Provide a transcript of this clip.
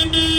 Mm-hmm.